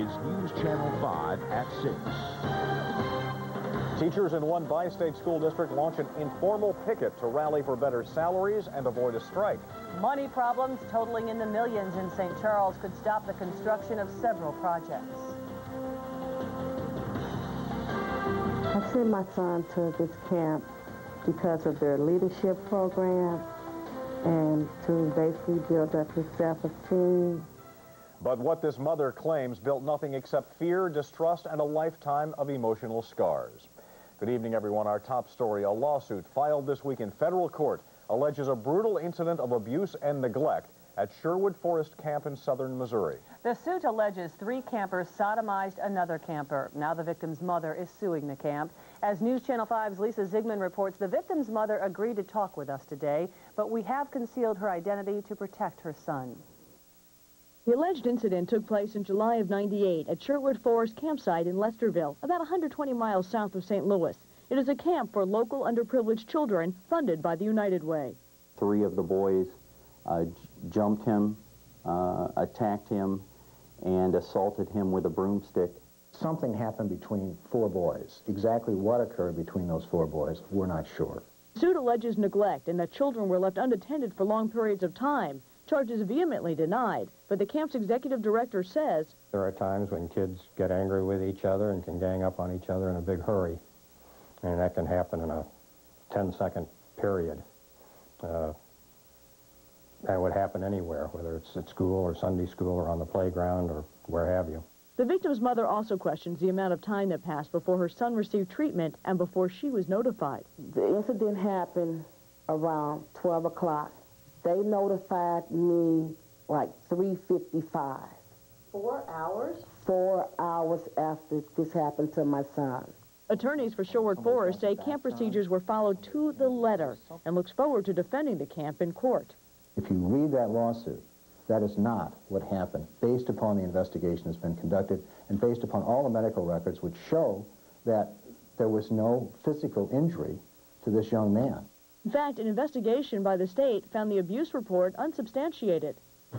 is News Channel 5 at 6. Teachers in one bi-state school district launch an informal picket to rally for better salaries and avoid a strike. Money problems totaling in the millions in St. Charles could stop the construction of several projects. I sent my son to this camp because of their leadership program and to basically build up his self-esteem. But what this mother claims built nothing except fear, distrust, and a lifetime of emotional scars. Good evening, everyone. Our top story, a lawsuit filed this week in federal court alleges a brutal incident of abuse and neglect at Sherwood Forest Camp in southern Missouri. The suit alleges three campers sodomized another camper. Now the victim's mother is suing the camp. As News Channel 5's Lisa Zigman reports, the victim's mother agreed to talk with us today, but we have concealed her identity to protect her son. The alleged incident took place in July of 98 at Sherwood Forest Campsite in Lesterville, about 120 miles south of St. Louis. It is a camp for local underprivileged children funded by the United Way. Three of the boys uh, jumped him, uh, attacked him, and assaulted him with a broomstick. Something happened between four boys. Exactly what occurred between those four boys, we're not sure. The suit alleges neglect and that children were left unattended for long periods of time. Charges vehemently denied, but the camp's executive director says... There are times when kids get angry with each other and can gang up on each other in a big hurry. And that can happen in a 10-second period. Uh, that would happen anywhere, whether it's at school or Sunday school or on the playground or where have you. The victim's mother also questions the amount of time that passed before her son received treatment and before she was notified. The incident happened around 12 o'clock. They notified me like 3.55. Four hours? Four hours after this happened to my son. Attorneys for Sherwood Forest say camp procedures were followed to the letter and looks forward to defending the camp in court. If you read that lawsuit, that is not what happened, based upon the investigation that's been conducted and based upon all the medical records which show that there was no physical injury to this young man. In fact, an investigation by the state found the abuse report unsubstantiated.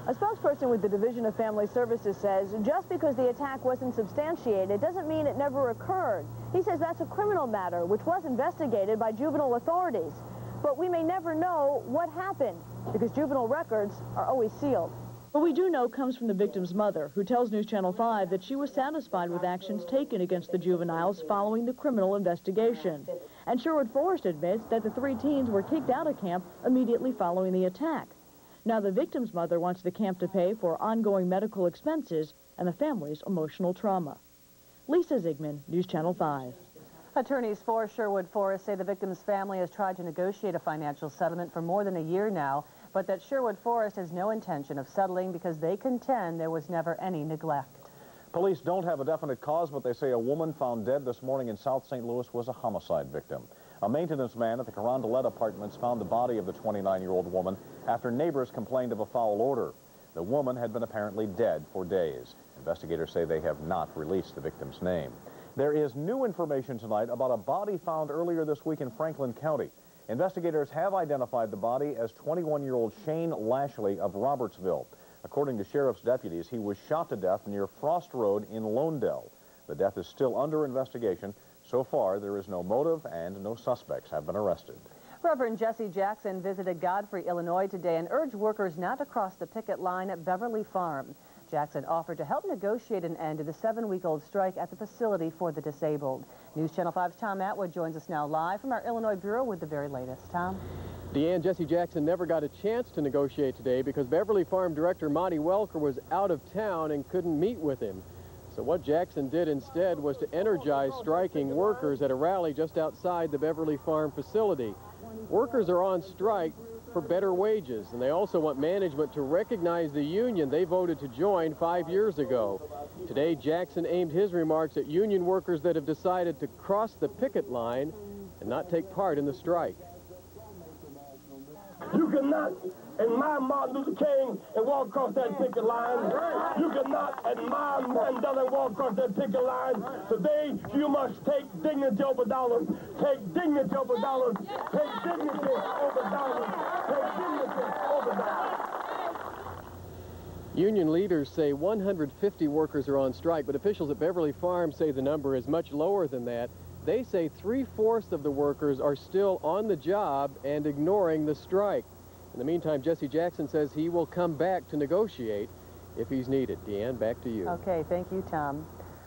A spokesperson with the Division of Family Services says just because the attack wasn't substantiated doesn't mean it never occurred. He says that's a criminal matter which was investigated by juvenile authorities. But we may never know what happened because juvenile records are always sealed. What we do know comes from the victim's mother, who tells News Channel 5 that she was satisfied with actions taken against the juveniles following the criminal investigation. And Sherwood Forest admits that the three teens were kicked out of camp immediately following the attack. Now the victim's mother wants the camp to pay for ongoing medical expenses and the family's emotional trauma. Lisa Zigman, News Channel 5. Attorneys for Sherwood Forest say the victim's family has tried to negotiate a financial settlement for more than a year now, but that Sherwood Forest has no intention of settling because they contend there was never any neglect. Police don't have a definite cause, but they say a woman found dead this morning in South St. Louis was a homicide victim. A maintenance man at the Carondelet Apartments found the body of the 29-year-old woman after neighbors complained of a foul odor. The woman had been apparently dead for days. Investigators say they have not released the victim's name. There is new information tonight about a body found earlier this week in Franklin County. Investigators have identified the body as 21-year-old Shane Lashley of Robertsville. According to sheriff's deputies, he was shot to death near Frost Road in Lonedell. The death is still under investigation. So far, there is no motive and no suspects have been arrested. Reverend Jesse Jackson visited Godfrey, Illinois today and urged workers not to cross the picket line at Beverly Farm. Jackson offered to help negotiate an end to the seven-week-old strike at the facility for the disabled. News Channel 5's Tom Atwood joins us now live from our Illinois Bureau with the very latest. Tom? Deanne, Jesse Jackson never got a chance to negotiate today because Beverly Farm Director Monty Welker was out of town and couldn't meet with him. So what Jackson did instead was to energize striking workers at a rally just outside the Beverly Farm facility. Workers are on strike for better wages, and they also want management to recognize the union they voted to join five years ago. Today, Jackson aimed his remarks at union workers that have decided to cross the picket line and not take part in the strike. You cannot admire Martin Luther King and walk across that picket line. You cannot admire Mandela and walk across that picket line. Today, you must take dignity over dollars. Take dignity over dollars. Take dignity over dollars. Union leaders say 150 workers are on strike, but officials at Beverly Farm say the number is much lower than that. They say three-fourths of the workers are still on the job and ignoring the strike. In the meantime, Jesse Jackson says he will come back to negotiate if he's needed. Deanne, back to you. Okay, thank you, Tom.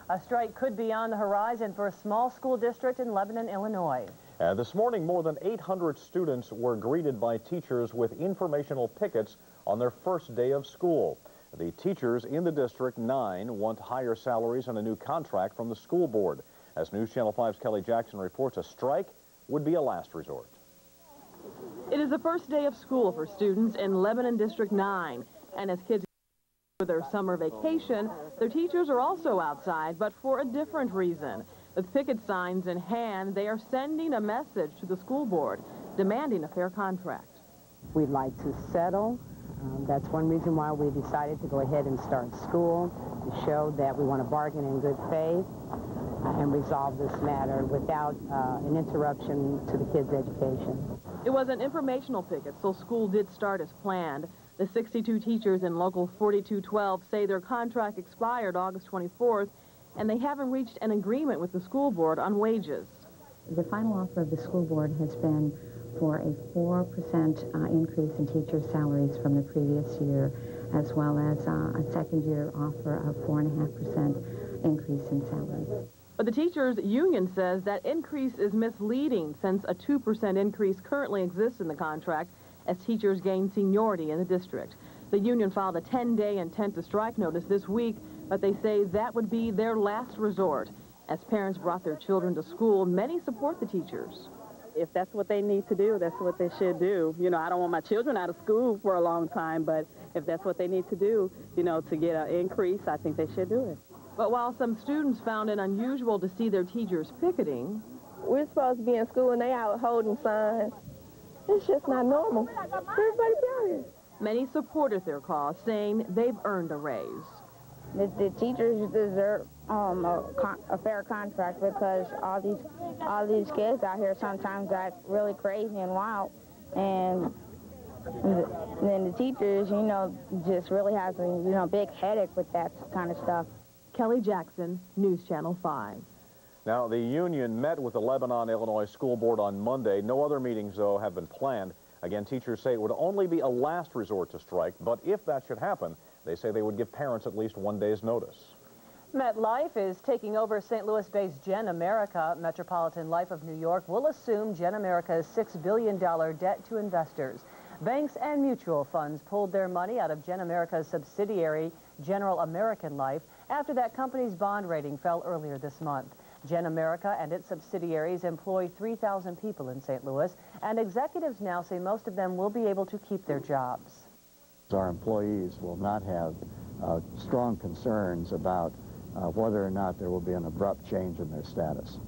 A strike could be on the horizon for a small school district in Lebanon, Illinois. Uh, this morning, more than 800 students were greeted by teachers with informational pickets on their first day of school. The teachers in the District 9 want higher salaries and a new contract from the school board. As News Channel 5's Kelly Jackson reports, a strike would be a last resort. It is the first day of school for students in Lebanon District 9. And as kids for their summer vacation, their teachers are also outside, but for a different reason. With picket signs in hand, they are sending a message to the school board, demanding a fair contract. We'd like to settle. Um, that's one reason why we decided to go ahead and start school, to show that we want to bargain in good faith uh, and resolve this matter without uh, an interruption to the kids' education. It was an informational picket, so school did start as planned. The 62 teachers in Local 4212 say their contract expired August 24th and they haven't reached an agreement with the school board on wages. The final offer of the school board has been for a 4% uh, increase in teachers' salaries from the previous year, as well as uh, a second year offer of 4.5% increase in salaries. But the teachers union says that increase is misleading since a 2% increase currently exists in the contract as teachers gain seniority in the district. The union filed a 10-day intent to strike notice this week but they say that would be their last resort. As parents brought their children to school, many support the teachers. If that's what they need to do, that's what they should do. You know, I don't want my children out of school for a long time, but if that's what they need to do, you know, to get an increase, I think they should do it. But while some students found it unusual to see their teachers picketing, we're supposed to be in school and they out holding signs. It's just not normal. Everybody period. Many supported their cause, saying they've earned a raise. The, the teachers deserve um, a, a, fair contract because all these all these kids out here sometimes act really crazy and wild, and then the teachers, you know, just really has a you know big headache with that kind of stuff. Kelly Jackson, News Channel 5. Now, the union met with the Lebanon, Illinois School Board on Monday. No other meetings, though, have been planned. Again, teachers say it would only be a last resort to strike, but if that should happen, they say they would give parents at least one day's notice. MetLife is taking over St. Louis-based Gen America. Metropolitan Life of New York will assume Gen America's $6 billion debt to investors. Banks and mutual funds pulled their money out of Gen America's subsidiary, General American Life, after that company's bond rating fell earlier this month. Gen America and its subsidiaries employ 3,000 people in St. Louis, and executives now say most of them will be able to keep their jobs. Our employees will not have uh, strong concerns about uh, whether or not there will be an abrupt change in their status.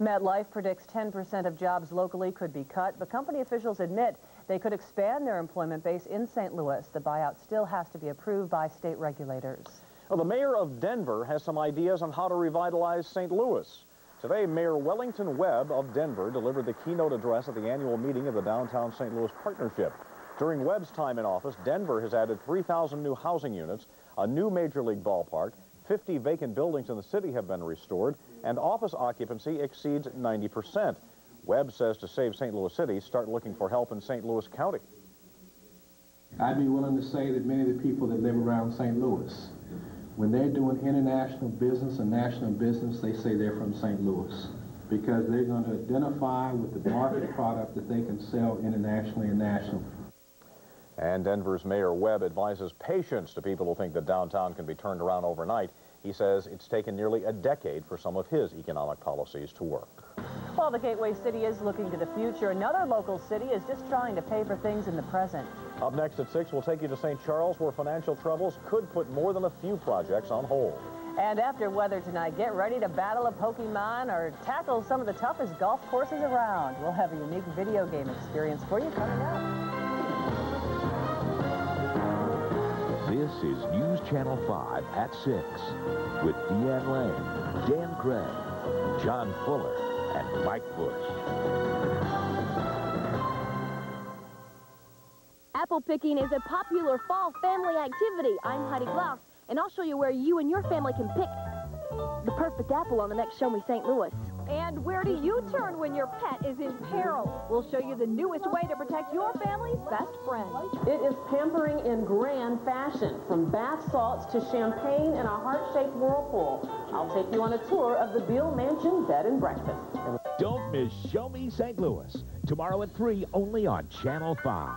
MetLife predicts 10% of jobs locally could be cut, but company officials admit they could expand their employment base in St. Louis. The buyout still has to be approved by state regulators. Well, the mayor of Denver has some ideas on how to revitalize St. Louis. Today, Mayor Wellington Webb of Denver delivered the keynote address at the annual meeting of the Downtown St. Louis Partnership. During Webb's time in office, Denver has added 3,000 new housing units, a new Major League ballpark, 50 vacant buildings in the city have been restored, and office occupancy exceeds 90%. Webb says to save St. Louis City, start looking for help in St. Louis County. I'd be willing to say that many of the people that live around St. Louis, when they're doing international business and national business, they say they're from St. Louis because they're going to identify with the market product that they can sell internationally and nationally. And Denver's Mayor Webb advises patience to people who think that downtown can be turned around overnight. He says it's taken nearly a decade for some of his economic policies to work. While the Gateway City is looking to the future, another local city is just trying to pay for things in the present. Up next at 6, we'll take you to St. Charles, where financial troubles could put more than a few projects on hold. And after weather tonight, get ready to battle a Pokemon or tackle some of the toughest golf courses around. We'll have a unique video game experience for you coming up. This is News Channel 5 at 6 with Deanne Lane, Dan Craig, John Fuller, and Mike Bush. Apple picking is a popular fall family activity. I'm Heidi Glaus, and I'll show you where you and your family can pick the perfect apple on the next Show Me St. Louis. And where do you turn when your pet is in peril? We'll show you the newest way to protect your family's best friend. It is pampering in grand fashion, from bath salts to champagne and a heart-shaped whirlpool. I'll take you on a tour of the Beall Mansion Bed and Breakfast. Don't miss Show Me St. Louis. Tomorrow at 3, only on Channel 5.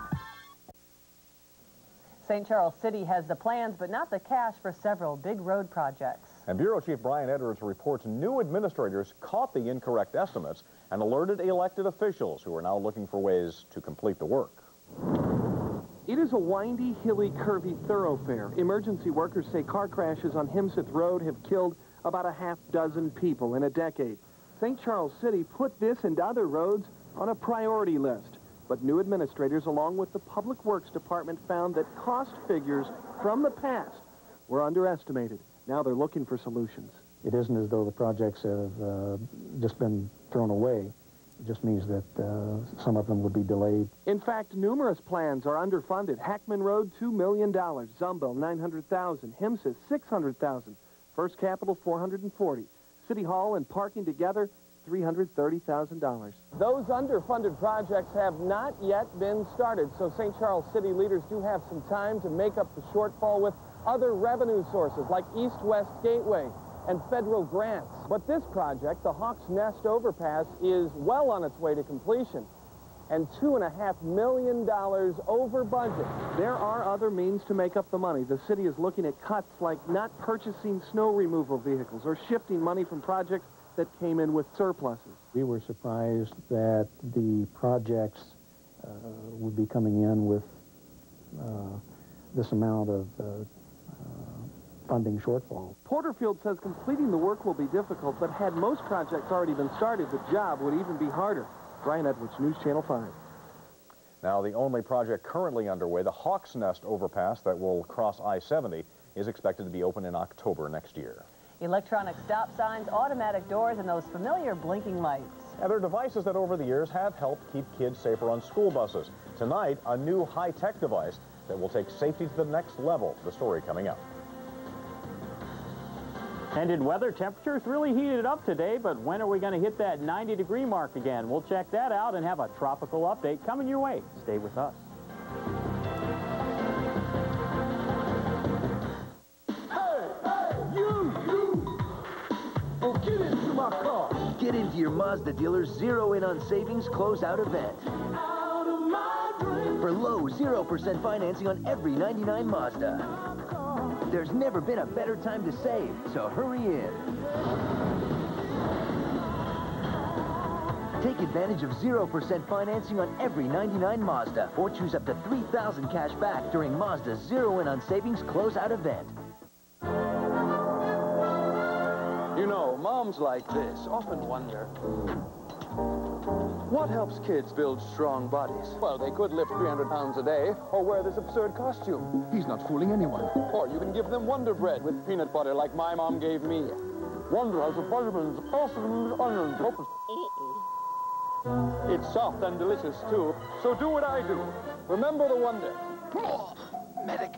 St. Charles City has the plans, but not the cash for several big road projects. And Bureau Chief Brian Edwards reports new administrators caught the incorrect estimates and alerted elected officials who are now looking for ways to complete the work. It is a windy, hilly, curvy thoroughfare. Emergency workers say car crashes on Hemsath Road have killed about a half dozen people in a decade. St. Charles City put this and other roads on a priority list. But new administrators, along with the Public Works Department, found that cost figures from the past were underestimated. Now they're looking for solutions. It isn't as though the projects have uh, just been thrown away. It just means that uh, some of them would be delayed. In fact, numerous plans are underfunded. Hackmann Road, $2 million. Zumbehl, 900000 Hemsath, 600000 First Capital, 440 City Hall and parking together, $330,000. Those underfunded projects have not yet been started, so St. Charles City leaders do have some time to make up the shortfall with other revenue sources like East-West Gateway and federal grants. But this project, the Hawks Nest Overpass, is well on its way to completion and $2.5 million over budget. There are other means to make up the money. The city is looking at cuts like not purchasing snow removal vehicles or shifting money from projects that came in with surpluses. We were surprised that the projects uh, would be coming in with uh, this amount of uh, funding shortfall. Porterfield says completing the work will be difficult, but had most projects already been started, the job would even be harder. Brian Edwards, News Channel 5. Now, the only project currently underway, the Hawks Nest overpass that will cross I-70, is expected to be open in October next year. Electronic stop signs, automatic doors, and those familiar blinking lights. And they're devices that over the years have helped keep kids safer on school buses. Tonight, a new high-tech device that will take safety to the next level. The story coming up. And in weather, temperatures really heated up today, but when are we going to hit that 90 degree mark again? We'll check that out and have a tropical update coming your way. Stay with us. Hey, hey, you, you! Oh, get into. Get into your Mazda dealer's Zero In on Savings Closeout event. For low 0% financing on every 99 Mazda. There's never been a better time to save, so hurry in. Take advantage of 0% financing on every 99 Mazda, or choose up to 3000 cash back during Mazda's Zero In on Savings Closeout event. Know, moms like this often wonder, what helps kids build strong bodies? Well, they could lift 300 pounds a day or wear this absurd costume. He's not fooling anyone. Or you can give them Wonder Bread with peanut butter like my mom gave me. Wonder has the vitamins, vitamins, onions, It's soft and delicious, too. So do what I do. Remember the Wonder. Oh, medic.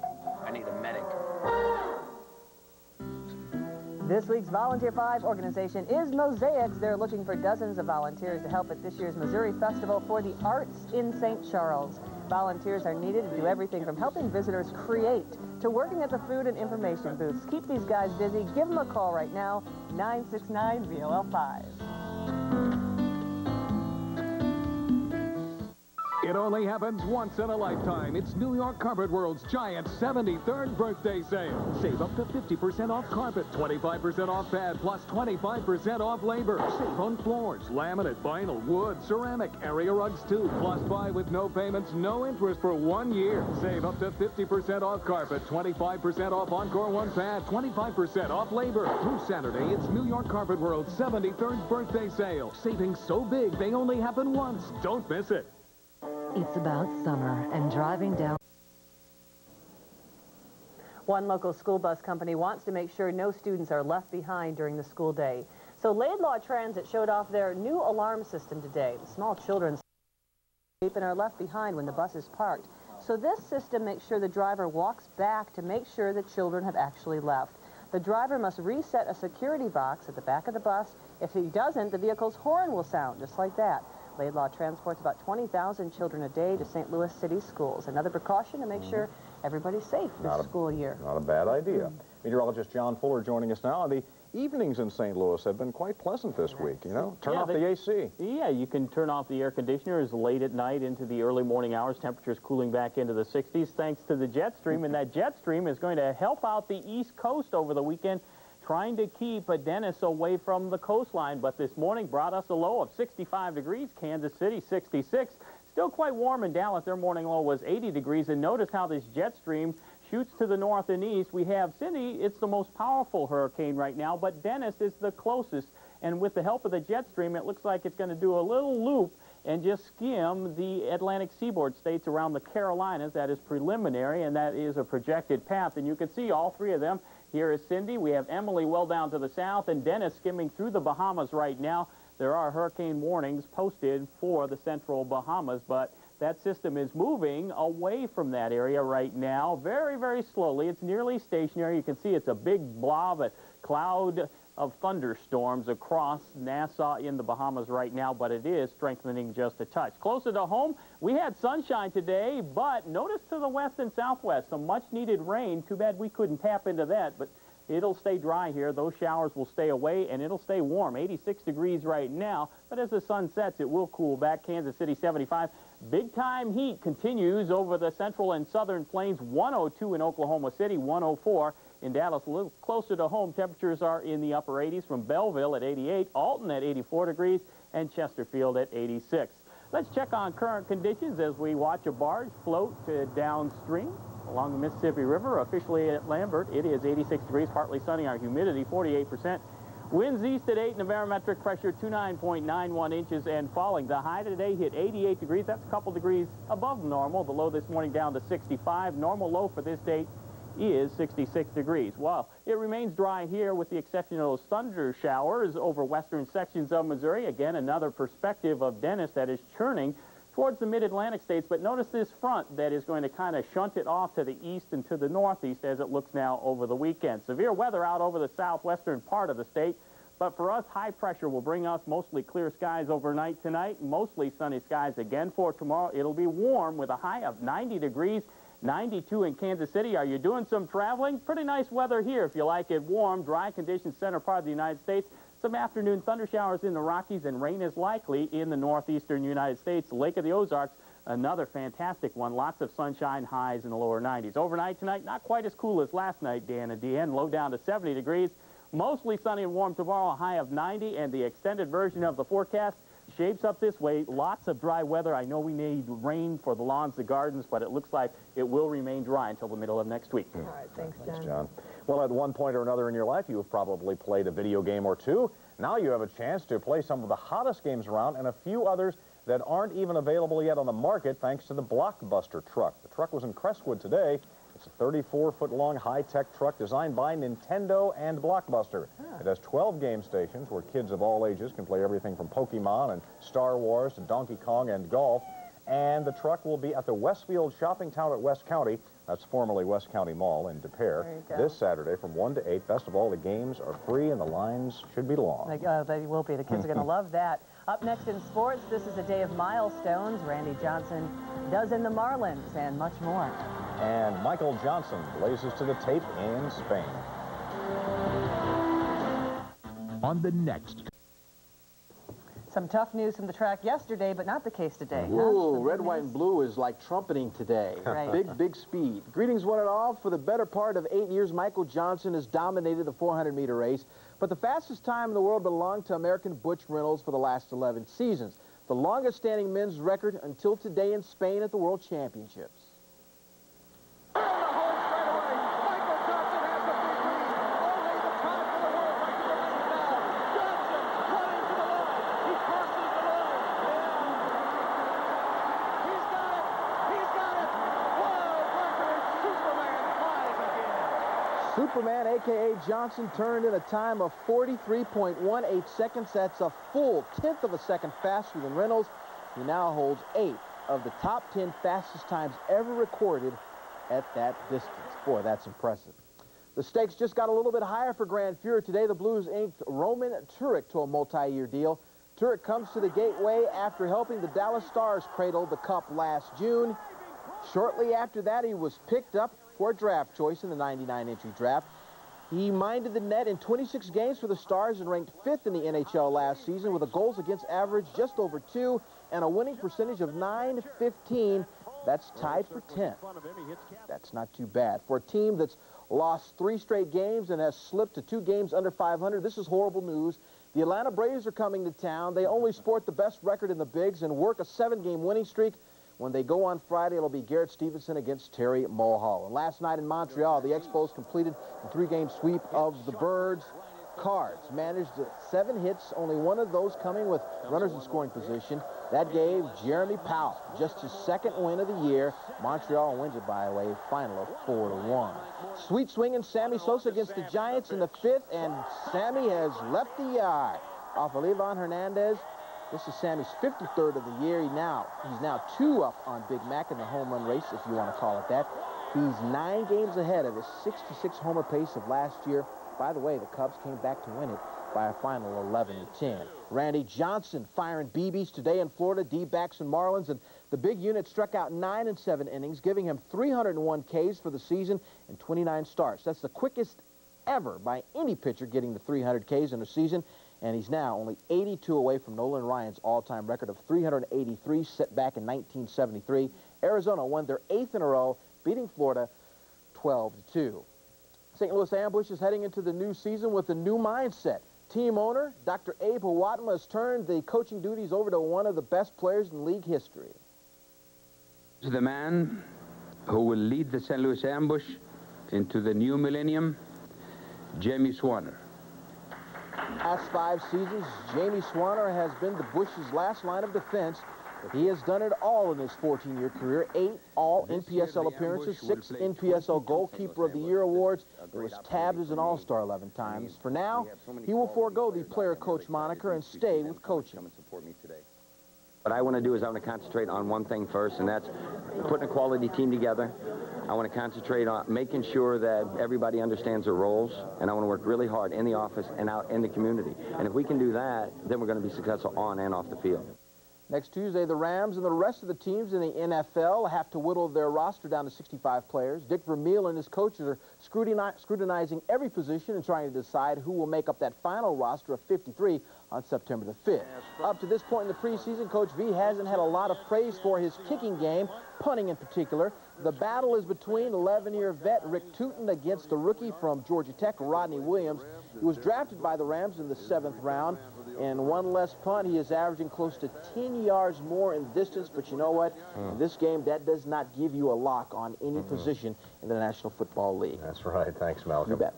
This week's Volunteer 5 organization is Mosaics. They're looking for dozens of volunteers to help at this year's Missouri Festival for the Arts in St. Charles. Volunteers are needed to do everything from helping visitors create to working at the food and information booths. Keep these guys busy. Give them a call right now, 969-VOL5. It only happens once in a lifetime. It's New York Carpet World's giant 73rd birthday sale. Save up to 50% off carpet, 25% off pad, plus 25% off labor. Save on floors, laminate, vinyl, wood, ceramic, area rugs too. Plus buy with no payments, no interest for one year. Save up to 50% off carpet, 25% off Encore One pad, 25% off labor. Through Saturday, it's New York Carpet World's 73rd birthday sale. Savings so big, they only happen once. Don't miss it. It's about summer and driving down. One local school bus company wants to make sure no students are left behind during the school day. So Laidlaw Transit showed off their new alarm system today. The small children and are left behind when the bus is parked. So this system makes sure the driver walks back to make sure the children have actually left. The driver must reset a security box at the back of the bus. If he doesn't, the vehicle's horn will sound, just like that. Laidlaw transports about 20,000 children a day to St. Louis City schools. Another precaution to make Mm-hmm. sure everybody's safe this Not a- school year. Not a bad idea. Meteorologist John Fuller joining us now. The evenings in St. Louis have been quite pleasant this week, you know? Turn Yeah, off they- the AC. Yeah, you can turn off the air conditioners late at night into the early morning hours. Temperatures cooling back into the 60s thanks to the jet stream, and that jet stream is going to help out the East Coast over the weekend, trying to keep Dennis away from the coastline. But this morning brought us a low of 65 degrees, Kansas City 66. Still quite warm in Dallas. Their morning low was 80 degrees. And notice how this jet stream shoots to the north and east. We have Cindy. It's the most powerful hurricane right now, but Dennis is the closest. And with the help of the jet stream, it looks like it's going to do a little loop and just skim the Atlantic seaboard states around the Carolinas. That is preliminary, and that is a projected path. And you can see all three of them. Here is Cindy. We have Emily well down to the south, and Dennis skimming through the Bahamas right now. There are hurricane warnings posted for the central Bahamas, but that system is moving away from that area right now very, very slowly. It's nearly stationary. You can see it's a big blob, a cloud of thunderstorms across Nassau in the Bahamas right now, but it is strengthening just a touch. Closer to home, we had sunshine today, but notice to the west and southwest, some much-needed rain. Too bad we couldn't tap into that, but It'll stay dry here. Those showers will stay away, and it'll stay warm. 86 degrees right now, but as the sun sets, it will cool back. Kansas City 75. Big-time heat continues over the central and southern plains. 102 in Oklahoma City, 104 in Dallas. A little closer to home, temperatures are in the upper 80s from Belleville at 88, Alton at 84 degrees, and Chesterfield at 86. Let's check on current conditions as we watch a barge float uh, downstream along the Mississippi River. Officially at Lambert, it is 86 degrees, partly sunny, our humidity 48%. Winds east at 8 and a barometric pressure 29.91 inches and falling. The high today hit 88 degrees. That's a couple degrees above normal. The low this morning down to 65. Normal low for this date is 66 degrees. Well, it remains dry here with the exception of those thunder showers over western sections of Missouri. Again, another perspective of Dennis that is churning towards the mid-Atlantic states, but notice this front that is going to kind of shunt it off to the east and to the northeast as it looks now over the weekend. Severe weather out over the southwestern part of the state, but for us, high pressure will bring us mostly clear skies overnight tonight, mostly sunny skies again for tomorrow. It'll be warm with a high of 90 degrees, 92 in Kansas City. Are you doing some traveling? Pretty nice weather here if you like it warm, dry conditions center part of the United States. Some afternoon thunder showers in the Rockies and rain is likely in the northeastern United States. Lake of the Ozarks, another fantastic one. Lots of sunshine, highs in the lower 90s. Overnight tonight, not quite as cool as last night, Dan and Deanne. Low down to 70 degrees. Mostly sunny and warm tomorrow, a high of 90, and the extended version of the forecast shapes up this way. Lots of dry weather. I know we need rain for the lawns, the gardens, but it looks like it will remain dry until the middle of next week. Hmm. All right, thanks, John. Thanks, John. Well, at one point or another in your life, you have probably played a video game or two. Now you have a chance to play some of the hottest games around and a few others that aren't even available yet on the market thanks to the Blockbuster truck. The truck was in Crestwood today. It's a 34-foot-long high-tech truck designed by Nintendo and Blockbuster. It has 12 game stations where kids of all ages can play everything from Pokemon and Star Wars to Donkey Kong and golf. And the truck will be at the Westfield Shopping Town at West County. That's formerly West County Mall in Des Peres. There you go. This Saturday from 1 to 8. Best of all, the games are free and the lines should be long. Like, uh, they will be. The kids are going to love that. Up next in sports, this is a day of milestones. Randy Johnson does in the Marlins and much more. And Michael Johnson blazes to the tape in Spain. On the next Some tough news from the track yesterday, but not the case today. huh? Ooh, Some red, good white, and blue is like trumpeting today. Right. Big, big speed. Greetings, one and all. For the better part of eight years, Michael Johnson has dominated the 400-meter race, but the fastest time in the world belonged to American Butch Reynolds for the last 11 seasons. The longest-standing men's record until today in Spain at the World Championships. a.k.a. Johnson, turned in a time of 43.18 seconds. That's a full tenth of a second faster than Reynolds. He now holds eight of the top 10 fastest times ever recorded at that distance. Boy, that's impressive. The stakes just got a little bit higher for Grant Fuhr. Today, the Blues inked Roman Turek to a multi-year deal. Turek comes to the gateway after helping the Dallas Stars cradle the cup last June. Shortly after that, he was picked up for a draft choice in the 99 entry draft. He minded the net in 26 games for the Stars and ranked fifth in the NHL last season with a goals against average just over two and a winning percentage of 915. That's tied for 10th. That's not too bad. For a team that's lost three straight games and has slipped to two games under 500, this is horrible news. The Atlanta Braves are coming to town. They only sport the best record in the bigs and work a seven-game winning streak. When they go on Friday, it'll be Garrett Stephenson against Terry Mulholland. Last night in Montreal, the Expos completed the three-game sweep of the Birds. Cards managed seven hits, only one of those coming with runners in scoring position. That gave Jeremy Powell just his second win of the year. Montreal wins it by a way final of 4 to 1. Sweet swinging Sammy Sosa against the Giants in the fifth, and Sammy has left the yard off of Livan Hernandez. This is Sammy's 53rd of the year. He now he's now two up on Big Mac in the home run race, if you want to call it that. He's nine games ahead of his 66 homer pace of last year. By the way, the Cubs came back to win it by a final 11 to 10. Randy Johnson firing BBs today in Florida, D-backs and Marlins, and the big unit struck out nine and seven innings, giving him 301 Ks for the season and 29 starts. That's the quickest ever by any pitcher getting the 300 Ks in a season, and he's now only 82 away from Nolan Ryan's all-time record of 383 set back in 1973. Arizona won their eighth in a row, beating Florida 12 to 2. St. Louis Ambush is heading into the new season with a new mindset. Team owner, Dr. Abe Hawatmeh, has turned the coaching duties over to one of the best players in league history. The man who will lead the St. Louis Ambush into the new millennium, Jamie Swanner. Last five seasons, Jamie Swanner has been the Bush's last line of defense. But he has done it all in his 14-year career. Eight all NPSL appearances, six NPSL Goalkeeper of the Year awards. He was tabbed as an All-Star 11 times. For now, he will forego the player-coach moniker and stay with coaching. What I want to do is I want to concentrate on one thing first, and that's putting a quality team together. I want to concentrate on making sure that everybody understands their roles, and I want to work really hard in the office and out in the community. And if we can do that, then we're going to be successful on and off the field. Next Tuesday, the Rams and the rest of the teams in the NFL have to whittle their roster down to 65 players. Dick Vermeil and his coaches are scrutinizing every position and trying to decide who will make up that final roster of 53 on September the 5th. Up to this point in the preseason, Coach V hasn't had a lot of praise for his kicking game, punting in particular. The battle is between 11-year vet Rick Tuten against the rookie from Georgia Tech, Rodney Williams. He was drafted by the Rams in the seventh round. And one less punt, he is averaging close to 10 yards more in distance. But you know what? Mm. In this game, that does not give you a lock on any mm -hmm. position in the National Football League. That's right. Thanks, Malcolm. You bet.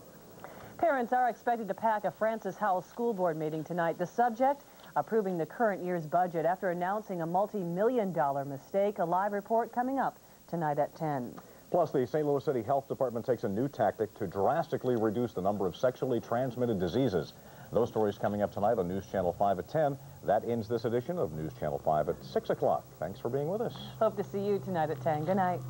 Parents are expected to pack a Francis Howell School Board meeting tonight. The subject, approving the current year's budget after announcing a multi-million dollar mistake. A live report coming up tonight at 10. Plus, the St. Louis City Health Department takes a new tactic to drastically reduce the number of sexually transmitted diseases. Those stories coming up tonight on News Channel 5 at 10. That ends this edition of News Channel 5 at 6 o'clock. Thanks for being with us. Hope to see you tonight at 10. Good night.